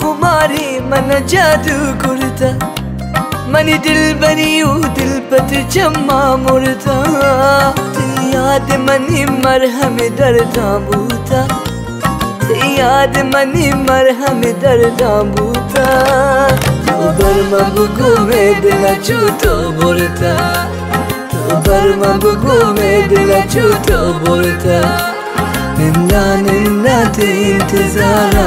खुमारी मन जादू कुर्ता। मनी दिल बनी दिल पत चम्मा मुर्ता याद मनी मरहम दर्दा बूता याद मनी मरहम दर्दा बूता बर मबुगु में दिल चूतो बोलता बर मबुगु में दिल चूतो बोलता निंदा निंदा ते इंतजारा